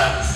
Jesus.